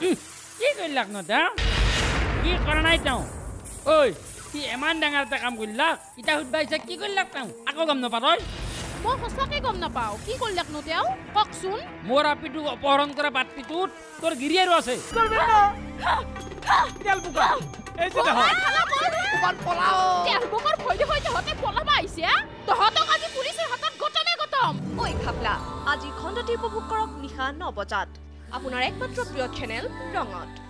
কি কৰিলাক ন তেওঁ কি কৰা নাই তেওঁ ঐ সি ইমান ডাঙৰ এটা কাম কৰিলাক ইটা সুধবা আহিছে কি কৰিলাক তেওঁ আকৌ গম নাপাতই মই সঁচাকে গম নাপাওঁ কি কৰিলাকনো তেওঁ কওকচোন মোৰ আপিটোক অপহৰণ কৰা পাতপিটোত তোৰ গিৰিয়াৰো আছে তেওঁলোকৰ ভয়তে হৈ তহঁতে পলাব আহিছে আ? তহঁতক আজি পুলিচৰ হাতত গতমে গতম ঐ খাপলা আজি খণ্ডটি উপভোগ কৰক নিশা ন বজাত আপোনাৰ একমাত্ৰ প্ৰিয় চেনেল ৰঙত।